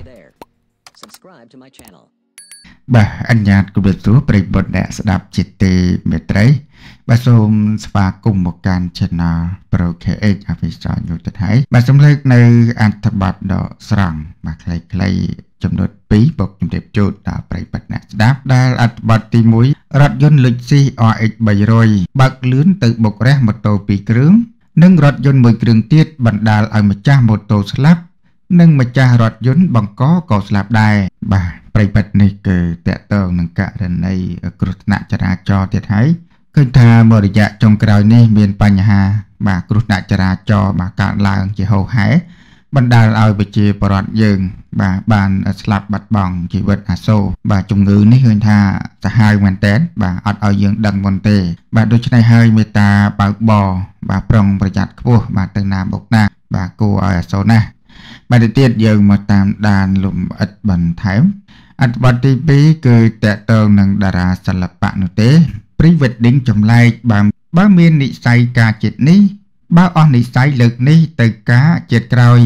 Hey there. Subscribe to my channel. បាទអញ្ញាតគម្រាបសួរប្រិយមិត្តអ្នកស្ដាប់ជាទីមេត្រី បាទសូមស្វាគមន៍មកកាន់ Channel Pro KH Official យុទ្ធថៃបាទសូមលើកនៅអត្ថបទដ៏ស្រង់បាទខ្លីៗចំនួន2បូកជំរាបជូនដល់ប្រិយមិត្តអ្នកស្ដាប់ដែលអត្ថបទទី1រថយន្ត Lexus RX 300បើកលឿនទៅបុករះម៉ូតូ2គ្រឿងនិងរថយន្តមួយគ្រឿងទៀតបណ្ដាលឲ្យម្ចាស់ម៉ូតូស្លាប់ និងម្ចាស់រថយន្តបង្កក៏ស្លាប់ដែរបាទប្រិបត្តិនេះគឺតកតងនឹងករណីគ្រោះថ្នាក់ចរាចរណ៍ទៀតហើយឃើញថាមករយៈចុងក្រោយនេះមានបញ្ហា បាទគ្រោះថ្នាក់ចរាចរណ៍បាទកើតឡើងជាហូរហែបណ្ដាលឲ្យប្រជាពលរដ្ឋយើង បាទបានស្លាប់បាត់បង់ជីវិតអាសូរបាទជំងឺនេះឃើញថាសាហាវមែនតើបាទអត់ឲ្យយើងដឹងមុនទេ បាទដូច្នេះហើយមេត្តាបើកបបាទប្រុងប្រយ័ត្នខ្ពស់បាទទៅណាបុកណាបាទគួរឲ្យអាសូរណាស់ បាទទៅទៀតយើងមកតាមដានលំអិតបន្ថែមអត្ថបទទី2គឺតកតងនឹងតារាសិល្បៈនោះទេ Pre Wedding ចម្លែកបើបើមាននិស័យការជាតិនេះបើអស់និស័យលើកនេះទៅការជាតិក្រោយ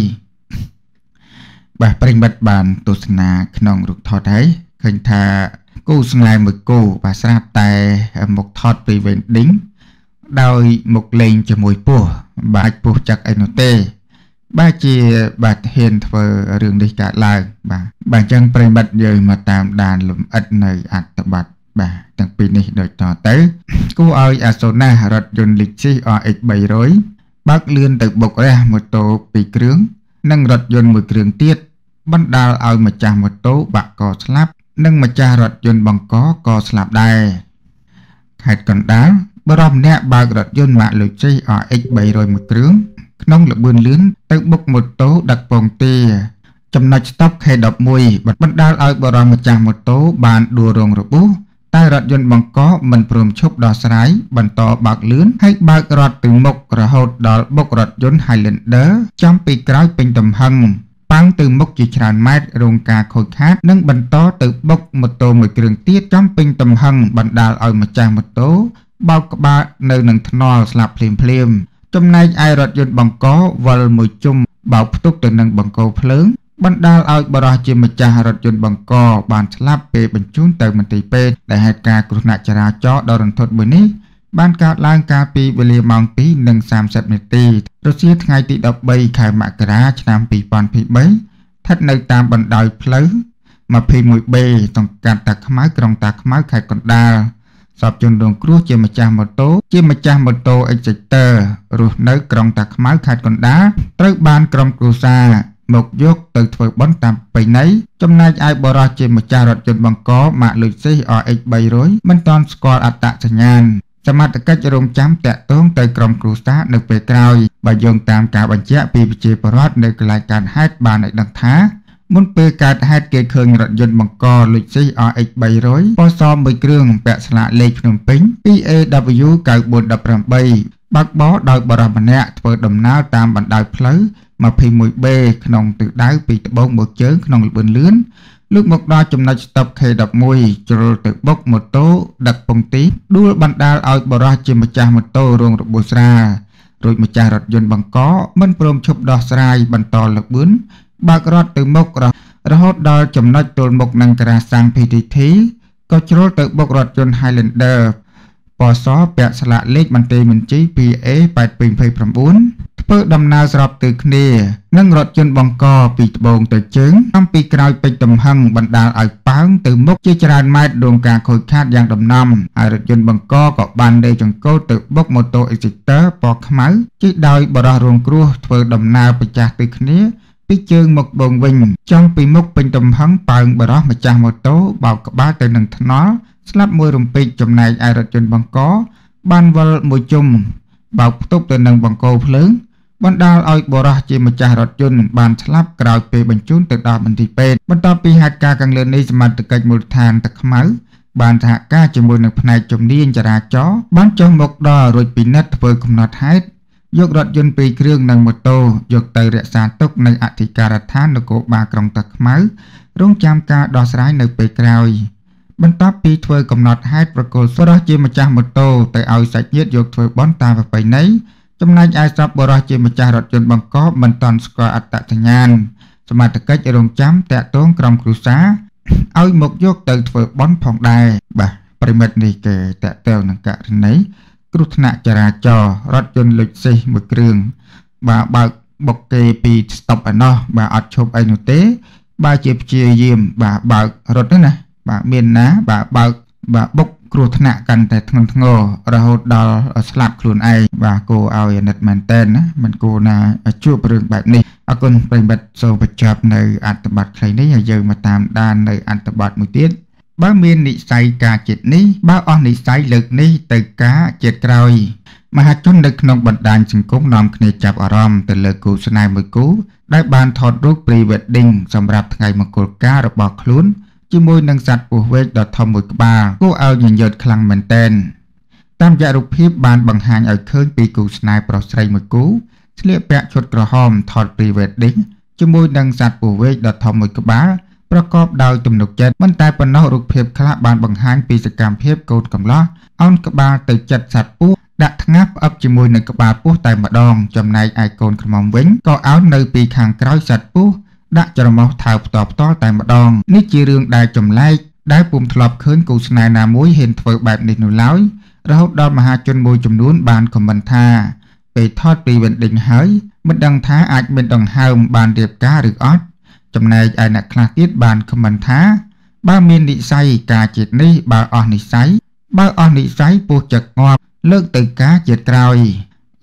បាទប្រិមិត្តបានទស្សនាក្នុងរូបថតហើយឃើញថាគូស្នេហ៍មួយគូបាទស្រាប់តែមកថត Pre Wedding ដោយមកលេងជាមួយពស់បាទពស់ចឹកអីនោះទេ បាទជាបាទហ៊ានធ្វើរឿងនេះកើតឡើងបាទបាទអញ្ចឹងប្រិមិត្តយើងមកតាមដានលំអិតនៅអត្ថបទបាទទាំងពីរនេះដូចតទៅគួរឲ្យអាសូណារថយន្ត Lexus RX 300បើកលឿនទៅបុករះម៉ូតូ2គ្រឿងនិងរថយន្តមួយគ្រឿងទៀតបណ្ដាលឲ្យម្ចាស់ម៉ូតូបាក់កស្លាប់ និងម្ចាស់រថយន្តបង្កក៏ស្លាប់ដែរខេត្តកណ្ដាលបរិមម្នាក់បើករថយន្ត Lexus RX 300មួយគ្រឿង ក្នុងល្បឿនលឿនទៅបុកម៉ូតូដឹកពងទា ចំណុចស្តុប K11 បណ្ដាលឲ្យបរិមម្ចាស់ម៉ូតូបានដួលរងរបួសតែរថយន្តបង្កមិនព្រមឈប់ដោះស្រាយបន្តបើកលឿនហើយបើករត់ទៅមុខរហូតដល់បុករថយន្ត Highlander ចំពីក្រោយពេញទំហឹងប៉ាំងទៅមុខជាច្រើនម៉ែត្ររងការខូចខាត និងបន្តទៅបុកម៉ូតូមួយគ្រឿងទៀតចំពេញទំហឹងបណ្ដាលឲ្យម្ចាស់ម៉ូតូបោកក្បាលនៅនឹងថ្នល់ស្លាប់ភ្លាមៗ ចំណែកឯរថយន្តបង្កវិលមួយជុំបោកផ្ទុកទៅនឹងបង្កភ្លើង បណ្ដាលឲ្យបរិះជាម្ចាស់រថយន្តបង្កបានស្លាប់ពេលបញ្ជូនទៅមន្ទីរពេទ្យដែលហេតុការណ៍គ្រោះថ្នាក់ចរាចរណ៍ដ៏រន្ធត់មួយនេះបានកើតឡើងកាលពីវេលាម៉ោង2:30នាទីរសៀលថ្ងៃទី13ខែមករាឆ្នាំ2023ស្ថិតនៅតាមបណ្ដោយផ្លូវ 21B សង្កាត់តាខ្មៅក្រុងតាខ្មៅខេត្តកណ្ដាល សពជនរងគ្រោះជាម្ចាស់ម៉ូតូជាម្ចាស់ម៉ូតូ Exeter រស់នៅក្រុងតាខ្មៅខេត្តកណ្ដាលត្រូវបានក្រុមគ្រួសារមកយកទៅធ្វើបន់តាមប្រពៃណីចំណែកឯបរិះជាម្ចាស់រថយន្តបង្កម៉ាកលុយស៊ី RX 300មិនទាន់ស្គាល់អត្តសញ្ញាណសមត្ថកិច្ចរងចាំតាក់ទងទៅក្រុមគ្រួសារនៅពេលក្រោយបើយោងតាមការបញ្ជាក់ពីប្រជាពលរដ្ឋនៅកន្លែងកើតហេតុបានឲ្យដឹងថា មុនពេលកើតហេតុគេឃើញរថយន្តបង្កលុចស៊ី RX 300ពណ៌សមួយគ្រឿងពាក់ស្លាកលេខភ្នំពេញ PAW 9418បើកបរដោយបរិម្នាក់ធ្វើដំណើរតាមបណ្ដោយផ្លូវ 21B ក្នុងទិសដៅពីត្បូងមកជើងក្នុងល្បឿនលឿនលុកមកដល់ចំណុចស្តុប K11 ជ្រុលទៅបុកម៉ូតូដឹកពងទីដួលបណ្ដាលឲ្យបរិះជាម្ចាស់ម៉ូតូរងរបួសស្រាលរួចម្ចាស់រថយន្តបង្កមិនព្រមឈប់ដោះស្រាយបន្តល្បឿន បើករត់ទៅមុខរហូតដល់ចំណុចទល់មុខនឹងការសាំង PTT ក៏ជ្រុលទៅបុករថយន្ត Highlander ពណ៌សពាក់ស្លាកលេខមន្ទីរមន្ទីរ PA 8229ធ្វើដំណើរស្របទៅគ្នានឹងរថយន្តបង្កពីត្បូងទៅជើងតាមពីក្រោយពេជ្រទំហឹងបណ្ដាលឲ្យប៉ើងទៅមុខជាច្រើនម៉ែត្ររងការខូចខាតយ៉ាងដំណំហើយរថយន្តបង្កក៏បានដេកចង្កូតទៅបុកម៉ូតូ Exeter ពណ៌ខ្មៅជិះដោយបរោះរងគ្រោះធ្វើដំណើរប្រចាស់ទៅគ្នា ពីជើងមកបងវិញចំពីមុខពេញទំហឹងប៉ើងបរោះម្ចាស់ម៉ូតូបោកក្បាលទៅនឹងថ្នល់ស្លាប់មួយរំពេចចំណែកឯរថយន្តបង្ក បានវិលមួយជុំបោកផ្ទប់ទៅនឹងបង្គោលភ្លើងបណ្ដាលឲ្យបរោះជាម្ចាស់រថយន្តបានស្លាប់ក្រោយពេលបញ្ជូនទៅដល់មន្ទីរពេទ្យបន្ទាប់ពីហេតុការណ៍ខាងលើនេះសមត្ថកិច្ចមូលដ្ឋានទឹកខ្មៅបានសហការជាមួយនឹងផ្នែកជំនាញចរាចរណ៍បានចុះមកដល់រួចពិនិត្យធ្វើកំណត់ហេតុ យករថយន្តពីរគ្រឿងនិងម៉ូតូយកទៅរក្សាទុកនៅអធិការដ្ឋាននគរបាលក្រុងតាខ្មៅរងចាំការដោះស្រាយនៅពេលក្រោយបន្ទាប់ពីធ្វើកំណត់ហេតុប្រកលសរោះជាម្ចាស់ម៉ូតូទៅឲ្យសាច់ញាតិយកធ្វើបន់តាមប្រពៃណីចំណែកឯសពបរោះជាម្ចាស់រថយន្តបង្កប់មិនតាន់ស្គាល់អត្តសញ្ញាណសមត្ថកិច្ចរងចាំតាក់ទងក្រុមគ្រួសារឲ្យមកយកទៅធ្វើបន់ផងដែរបាទប្រិមិត្តនេះគេតាក់ទងនឹងករណី គ្រោះថ្នាក់ចរាចរណ៍រថយន្តលុចសេះមួយគ្រឿងបាទបើកបុកគេពីស្តុបឯណោះបាទអត់ឈប់អីនោះទេបាទជាព្យាយាមបាទបើករថហ្នឹងណាបាទមានណាបាទបើកបាទបុកគ្រោះថ្នាក់កាន់តែធ្ងន់ធ្ងររហូតដល់ស្លាប់ខ្លួនឯងបាទគោឲ្យអាណិតមែនតែនណាមិនគោណាជួបរឿងបែបនេះអរគុណប្រិមិត្តសូមបញ្ចប់នៅអត្ថបទខ្លីនេះហើយយើងមកតាមដាននៅអត្ថបទមួយទៀត បើមាននិស័យការចិត្តនេះបើអស់និស័យលើកនេះទៅការចិត្តក្រោយមហាជននៅក្នុងបណ្ដាញសង្គមនាំគ្នាចាប់អារម្មណ៍ទៅលើគូស្នេហ៍មួយគូដែលបានថតរូប pre-wedding សម្រាប់ថ្ងៃមង្គលការរបស់ខ្លួនជាមួយនឹងសត្វពស់វែកដ៏ធំមួយក្បាលគួរឲ្យញញើតខ្លាំងមែនទែនតាមរយៈរូបភាពបានបង្ហាញឲ្យឃើញពីគូស្នេហ៍ប្រុសស្រីមួយគូស្លៀកពាក់ឈុតក្រហមថត pre-wedding ជាមួយនឹងសត្វពស់វែកដ៏ធំមួយក្បាល ប្រកបដោយទំនុកចិត្តមិនតែប៉ុណ្ណោះរូបភាពខ្លះបានបង្ហាញពីសកម្មភាពកូនកំឡោះអោនក្បាលទៅចិត្តសត្វពស់ដាក់ថ្ងាសផ្អឹបជាមួយនឹងក្បាលពស់តែម្ដង ចំណែកឯកូនខ្មុំវិញក៏អោននៅពីខាងក្រោយសត្វពស់ដាក់ច្រមុះថើផ្ទាល់ផ្ទាល់តែម្ដងនេះជារឿងដែលចម្លែកដែលពុំធ្លាប់ឃើញគូស្នេហ៍ណាមួយហ៊ានធ្វើបែបនេះនោះឡើយរហូតដល់មហាជនមួយចំនួនបានខមមិនថាពេលថតពីវិញដេញហើយមិនដឹងថាអាចមានដង្ហើមបានរៀបការឬអត់ ចំណែកឯអ្នកខ្លះទៀតបានខមមិនថា បើមាននិស័យការជាតិនេះបើអស់និស័យបើអស់និស័យពោះចឹកងាប់លើកទៅការជាតិក្រោយ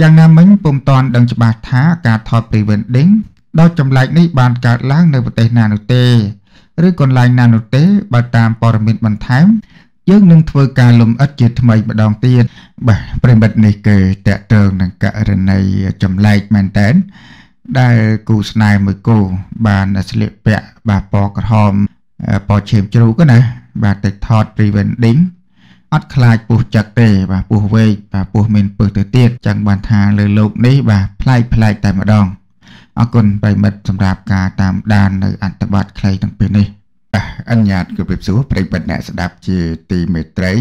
យ៉ាងណាមិញពុំតាន់ដឹងច្បាស់ថាការថត pre-wedding ដោយចម្លែកនេះបានកើតឡើងនៅប្រទេសណានោះទេឬកន្លែងណានោះទេបើតាមព័ត៌មានបន្ថែមយើងនឹងធ្វើការលំអិតជាថ្មីម្ដងទៀតបាទប្រិមិត្តនេះគឺតកតើងនឹងករណីចម្លែកមែនតើ ដែលគូស្នេហ៍មួយគូបានស្លៀកពាក់បាទពណ៌ក្រហមពណ៌ឈាមជ្រូកណាបាទទៅថត pre wedding អត់ខ្លាចពោះចឹកទេបាទពោះវែកបាទពោះមានពឹសទៅទៀតចឹងបានថាលើលោកនេះបាទប្លែកប្លែកតែម្ដងអរគុណប្រិមិត្តសម្រាប់ការតាមដាននៅអត្ថបទខ្លីទាំងពីរនេះអញ្ញាតគោរពសួរប្រិមិត្តអ្នកស្ដាប់ជាទីមេត្រី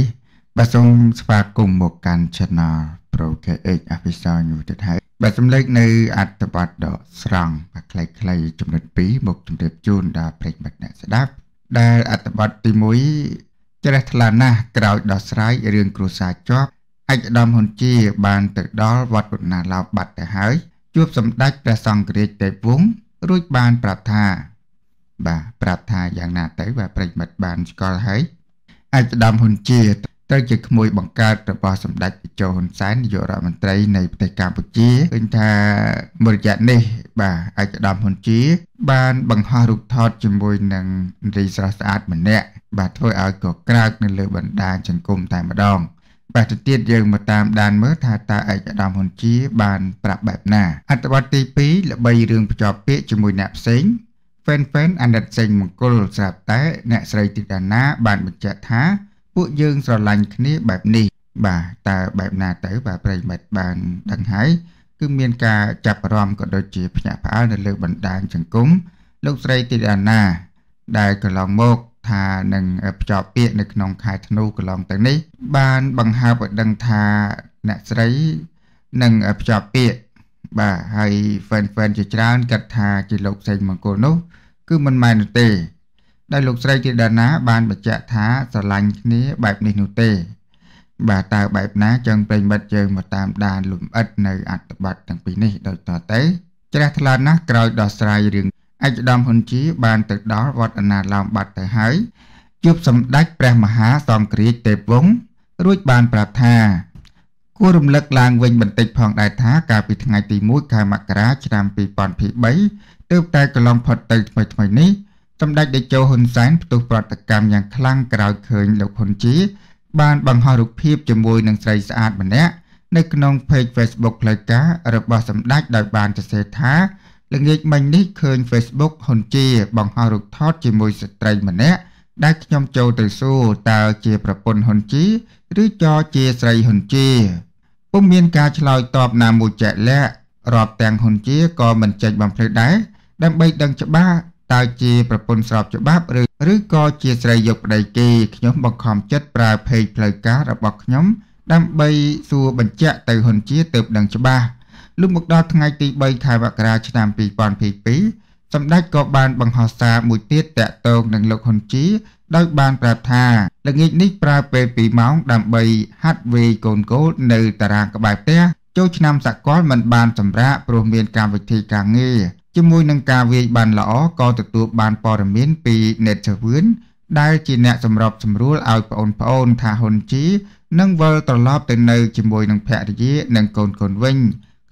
បាទសូមស្វាគមន៍មកកាន់ Channel Pro KH Official News ទៅហើយ បាទសម្លេចនៅអត្ថបទដ៏ស្រង់បាទខ្លីៗចំណុច2មកជម្រាបជូនដល់ប្រិមិត្តអ្នកស្ដាប់ដែលអត្ថបទទី1ជ្រះថ្លាណាស់ក្រោយដោះស្រាយរឿងគ្រួសារជាប់ឯកឧត្តមហ៊ុនជា បានទៅដល់វត្តពុណាឡោបាត់ទៅហើយជួបសម្ដេចព្រះសង្ឃរាជទេពវង្សរួចបានប្រាប់ថាបាទប្រាប់ថាយ៉ាងណាទៅបាទប្រិមិត្តបានស្គាល់ហើយឯកឧត្តមហ៊ុនជា ត្រូវជាក្មួយបង្កើតរបស់សម្ដេចតេជោហ៊ុនសែននាយករដ្ឋមន្ត្រីនៃប្រទេសកម្ពុជាឃើញថាមរយៈនេះបាទឯកឧត្តមហ៊ុនជាបានបង្ហោះរូបថតជាមួយនឹងនារីស្រស់ស្អាតម្នាក់បាទធ្វើឲ្យកក្រើកនៅលើបណ្ដាញសង្គមតែម្ដងបាទទៅទៀតយើងមកតាមដានមើលថាតើឯកឧត្តមហ៊ុនជាបានប្រាប់បែបណាអត្ថបទទី2ល្បីរឿងភ្ជាប់ពាក្យជាមួយអ្នកផ្សេង Fan Fan អាណិតសេងមង្គលស្រាប់តែអ្នកស្រីទីដាណាបានបញ្ជាក់ថា ពួកយើងស្រឡាញ់គ្នាបែបនេះ បាទតើបែបណាទៅបាទប្រិមិត្តបានដឹងហើយគឺមានការចាប់អារម្មណ៍ក៏ដូចជាភ្ញាក់ផ្អើលនៅលើបណ្ដាញសង្គមលោកស្រីទីដាណា ដែលកន្លងមកថានឹងភ្ជាប់ពាក្យនៅក្នុងខែធ្នូកន្លងទៅនេះ បានបង្ហើបឲ្យដឹងថាអ្នកស្រីនឹងភ្ជាប់ពាក្យបាទហើយ fan fan ជាច្រើនគិតថាជាលោកសេងមង្គលនោះ គឺមិនមែននោះទេ ដែលលោកស្រីជាដាណា បានបញ្ជាក់ថាស្រឡាញ់គ្នាបែបនេះនោះទេ បាទតើបែបណាចឹងប្រិមិត្តយើងមកតាមដានលំអិតនៅអត្ថបទទាំងពីរនេះដូចតទៅជ្រះថ្លាណាស់ក្រោយដោះស្រាយរឿងឯកឧត្តមហ៊ុនជីបានទៅដល់វត្តអណាឡោមបាត់ទៅហើយជួបសម្ដេចព្រះមហាសង្ឃរាជទេពវង្សរួចបានប្រាប់ថាគួររំលឹកឡើងវិញបន្តិចផងដែរថាកាលពីថ្ងៃទី1ខែមករាឆ្នាំ2023ទើបតែកន្លងផុតទៅថ្មីថ្មីនេះ សម្ដេចតេជោហ៊ុនសែនផ្ទុះប្រតិកម្មយ៉ាងខ្លាំងក្រោយឃើញលោកហ៊ុនជីបានបង្ហោះរូបភាពជាមួយនឹងស្រីស្អាតម្នាក់នៅក្នុង page Facebook ផ្លូវការរបស់សម្ដេចដោយបានសរសេរថាល្ងាចមិញនេះឃើញ Facebook ហ៊ុនជាបង្ហោះរូបថតជាមួយស្ត្រីម្នាក់ដែលខ្ញុំចូលទៅសួរតើជាប្រពន្ធហ៊ុនជីឬចជាស្រីហ៊ុនជាពុំមានការឆ្លើយតបណាមួយជាក់លាក់រាប់ទាំងហ៊ុនជាក៏មិនចេញបំភ្លឺដែរដើម្បីដឹងច្បាស់ តើជាប្រពន្ធស្របច្បាប់ឬឬក៏ជាស្រីយកប្តីគេខ្ញុំបង្ខំចិត្តប្រើเพจផ្លូវការរបស់ខ្ញុំដើម្បីសួរបញ្ជាក់ទៅហ៊ុនជាទើបដឹងច្បាស់លុះមកដល់ថ្ងៃទី3ខែមករាឆ្នាំ2022 សម្ដេចក៏បានបង្ហោះសារមួយទៀតតាក់ទងនឹងលោកហ៊ុនជីដោយបានប្រាប់ថាល្ងាចនេះប្រើពេល2ម៉ោងដើម្បីហាត់វេយកូនកូននៅតារាងក្បែរផ្ទះចូលឆ្នាំសកលមិនបានសម្រាកព្រោះមានកម្មវិធីការងារ ជាមួយនឹងការវាយបានល្អក៏ទទួលបានព័ត៌មានពី Net Service ដែលជាអ្នកសម្របសម្រួលឲ្យប្អូនប្អូនថាហ៊ុនជីនឹងវិលត្រឡប់ទៅនៅជាមួយនឹងភរិយានិងកូនកូនវិញ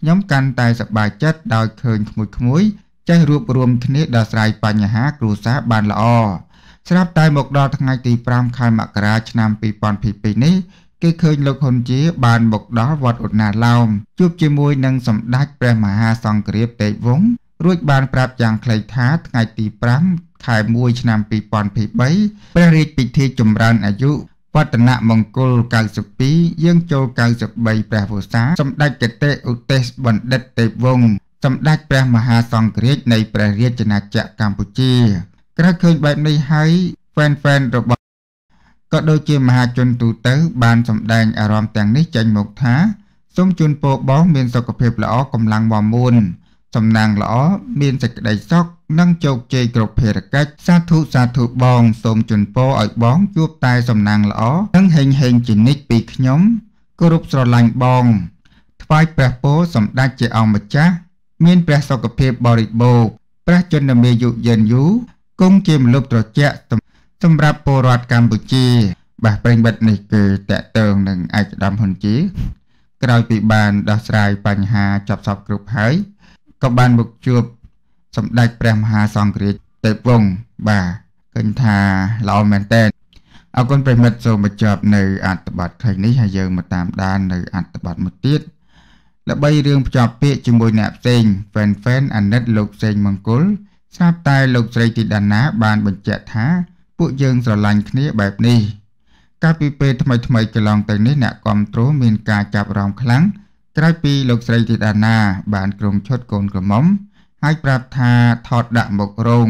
ខ្ញុំកាន់តែសប្បាយចិត្តដោយឃើញក្មួយក្មួយចេះរួបរวมគ្នាដោះស្រាយបញ្ហាគ្រួសារបានល្អស្រាប់តែមកដល់ថ្ងៃទី5ខែមករាឆ្នាំ2022នេះគេឃើញលោកហ៊ុនជាបានមកដល់វត្តឧណាឡោមជួបជាមួយនឹងសម្ដេចព្រះមហាសង្ឃរាជតេជវង្ស រួចបានប្រាប់យ៉ាងខ្លីថាថ្ងៃទី5ខែ1ឆ្នាំ2023ព្រះរាជពិធីចម្រើនអាយុវឌ្ឍនមង្គល92យើងចូល93ព្រះវស្សាសម្ដេចកតេឧទេសបណ្ឌិតទេពវង្សសម្ដេចព្រះមហាសង្ឃរាជនៃព្រះរាជាណាចក្រកម្ពុជាក្រោយឃើញបែបនេះហើយហ្វេនហ្វេនរបស់ក៏ដូចជាមហាជនទូទៅ បានសម្ដែងអារម្មណ៍ទាំងនេះចេញមកថាសូមជូនពរបងមានសុខភាពល្អកម្លាំងមាំមួន សំណាងល្អមានសេចក្តីសុខនិងជោគជ័យគ្រប់ភារកិច្ចសាធុសាធុបង សូមជូនពរឲ្យបងជួបតែសំណាងល្អនិងហេងហេងជានិច្ចពីខ្ញុំគោរពស្រឡាញ់បងថ្វាយព្រះពរសម្ដេចជាអង្គម្ចាស់មានព្រះសុខភាពបរិបូរណ៍ព្រះជន្មាយុយឺនយូរគង់ជាមនុស្សត្រជាក់សម្រាប់ពលរដ្ឋកម្ពុជា បាទប្រិញ្ញមិត្តនេះគឺតកតើងនឹងឯកឧត្តមហ៊ុនជាក្រោយពីបានដោះស្រាយបញ្ហាចប់សពគ្រប់ហើយ ក៏បានមកជួបសម្ដេចព្រះមហាសង្ឃរាជទេពវង្សបាទឃើញថាល្អមែនតើអរគុណប្រិមិត្តសូមបញ្ចប់នៅអត្ថបទខ្លីនេះហើយយើងមកតាមដាននៅអត្ថបទមួយទៀតល្បីរឿងភ្ជាប់ពាក្យជាមួយអ្នកផ្សេង fan fan អាណិតលោកសេងមង្គលស្រាប់តែលោកស្រីទីដាណាបានបញ្ជាក់ថា ពួកយើងស្រឡាញ់គ្នាបែបនេះកាលពីពេលថ្មីថ្មីកន្លងទៅនេះអ្នកគ្រប់គ្រងមានការចាប់អារម្មណ៍ខ្លាំង ក្រោយពីលោកស្រីធីតាណា បានក្រុមឈុតកូនក្រមុំហើយប្រាប់ថាថតដាក់មុខរោង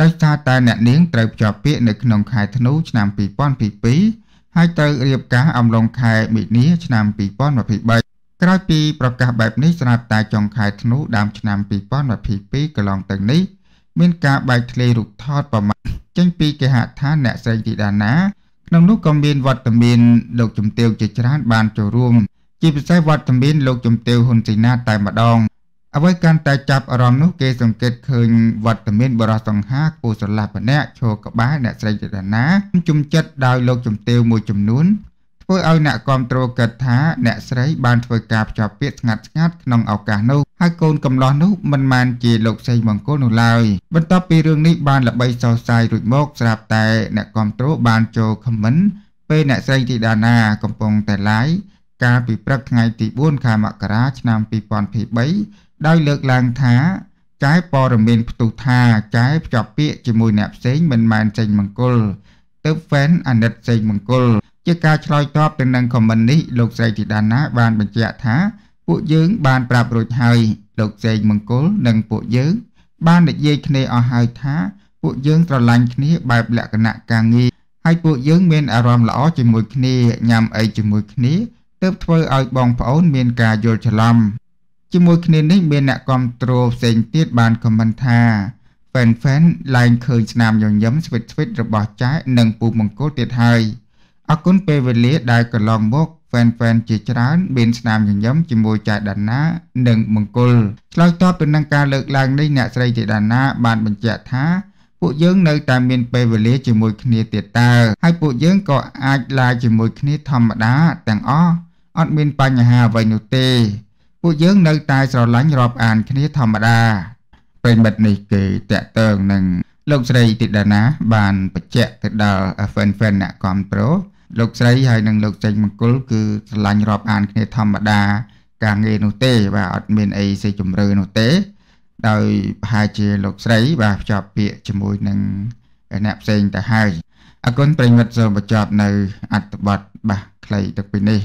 ដោយសារតែអ្នកនាងត្រូវភ្ជាប់ពាក្យនៅក្នុងខែធ្នូឆ្នាំ2022ហើយត្រូវរៀបការអំឡុងខែមិនិនាឆ្នាំ2023ក្រោយពីប្រកាសបែបនេះស្រាប់តែចុងខែធ្នូដើមឆ្នាំ2022កន្លងទៅនេះមានការបែកធ្លាយរូបថតប្រមាណចេញពីគេហដ្ឋានអ្នកស្រីធីតាណាក្នុងនោះក៏មានវត្តមានលោកជំទាវជាច្រើនបានចូលរួម ជាពិសេសវត្តមានលោកជំទាវហ៊ុនស៊ីណាតែម្ដងអ្វីកាន់តែចាប់អារម្មណ៍នោះគេសង្កេតឃើញវត្តមានបរិសង្ហាគូស្រឡះម្នាក់ឈរក្បែរអ្នកស្រីចតនាជុំចិត្តដោយលោកជំទាវមួយចំនួនធ្វើឲ្យអ្នកគ្រប់គ្រងគិតថាអ្នកស្រីបានធ្វើការភ្ជាប់ពាក្យស្ងាត់ស្ងាត់ក្នុងឱកាសនោះហើយកូនកំឡោះនោះមិនមែនជាលោកសីមង្គលនោះឡើយបន្ទាប់ពីរឿងនេះបានល្បីសរសើររួចមកស្រាប់តែអ្នកគ្រប់គ្រងបានចូលខមមិនពេលអ្នកស្រីធីតាណាកំពុងតែ live កាលពីព្រឹកថ្ងៃទី4ខែមករា ឆ្នាំ2023ដោយលើកឡើងថាចែព័រមានផ្ទុះថាចែភ្ជាប់ពាក្យជាមួយអ្នកផ្សេងមិនមែនចេញមង្គលទៅ fan អាណិតសេងមង្គលជាការឆ្លើយតបទៅនឹងខមមិននេះលោកស្រីធីតាណាបានបញ្ជាក់ថា ពួកយើងបានប្រាប់រួចហើយលោកសេងមង្គលនិងពួកយើង បាននិយាយគ្នាអស់ហើយថា ពួកយើងស្រឡាញ់គ្នាបែបលក្ខណៈការងារហើយពួកយើងមានអារម្មណ៍ល្អជាមួយគ្នាញ៉ាំអីជាមួយគ្នា ទើបធ្វើឲ្យបងប្អូនមានការយល់ច្រឡំជាមួយគ្នានេះមានអ្នកគ្រប់គ្រងផ្សេងទៀតបានខមមិនថា fan fan ឡើងឃើញស្នាមញញឹមស្វិតស្វិតរបស់ចែនិងពូមង្គលទៀតហើយអរគុណពេលវេលាដែលកន្លងមក fan fan ជាច្រើនមានស្នាមញញឹមជាមួយចែដាណានិងមង្គលឆ្លើយតបទៅនឹងការលើកឡើងនេះអ្នកស្រីជាដាណាបានបញ្ជាក់ថាពួកយើងនៅតែមានពេលវេលាជាមួយគ្នាទៀតតើហើយពួកយើងក៏អាចឡាយជាមួយគ្នាធម្មតាទាំងអស់ អត់មានបញ្ហាអ្វីនោះទេ ពួកយើងនៅតែស្រឡាញ់រាប់អានគ្នាធម្មតាប្រិមិត្តនេះគេតាក់ទងនឹងលោកស្រីទីដាណា បានបញ្ជាក់ទៅដល់ fan fan អ្នកគាំទ្រលោកស្រីហើយនិងលោកចេញមង្គលគឺស្រឡាញ់រាប់អានគ្នាធម្មតា ការងារនោះទេ បាទអត់មានអីសេជំរឿនោះទេ ដោយប្រហែលជាលោកស្រី បាទភ្ជាប់ពាក្យជាមួយនឹងអ្នកផ្សេងទៅហើយអគុណប្រិមិត្តសូមបញ្ចប់នៅអត្ថបទបាទខ្លីទឹកពីនេះ